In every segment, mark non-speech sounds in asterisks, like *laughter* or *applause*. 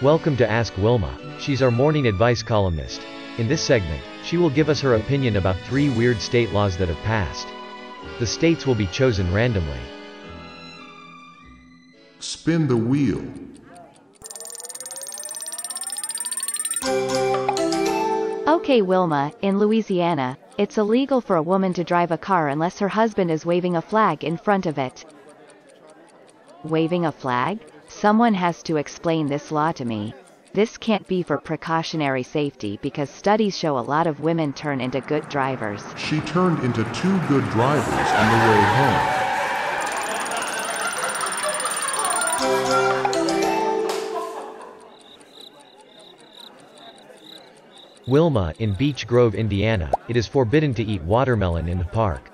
Welcome to Ask Wilma. She's our morning advice columnist. In this segment, she will give us her opinion about three weird state laws that have passed. The states will be chosen randomly. Spin the wheel. Okay, Wilma, in Louisiana, it's illegal for a woman to drive a car unless her husband is waving a flag in front of it. Waving a flag? Someone has to explain this law to me. This can't be for precautionary safety because studies show a lot of women turn into good drivers. She turned into two good drivers on the way home. Wilma, in Beech Grove, Indiana, it is forbidden to eat watermelon in the park.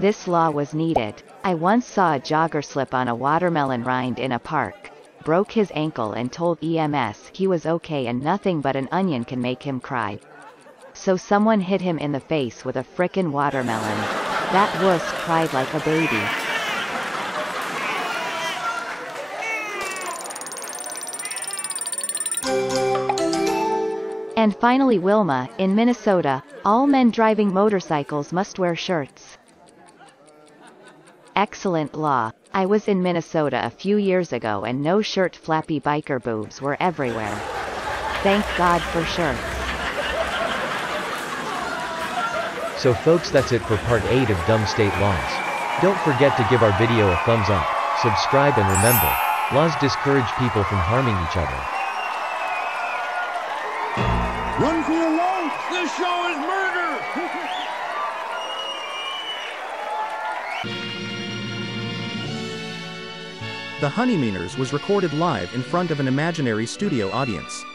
This law was needed. I once saw a jogger slip on a watermelon rind in a park, broke his ankle and told EMS he was okay and nothing but an onion can make him cry. So someone hit him in the face with a frickin' watermelon. That wuss cried like a baby. And finally Wilma, in Minnesota, all men driving motorcycles must wear shirts. Excellent law. I was in Minnesota a few years ago and no shirt flappy biker boobs were everywhere. Thank God for shirts. So folks that's it for part 8 of Dumb State Laws. Don't forget to give our video a thumbs up, subscribe and remember, laws discourage people from harming each other. Run for your life! This show is murder! *laughs* The Honeymeaners was recorded live in front of an imaginary studio audience.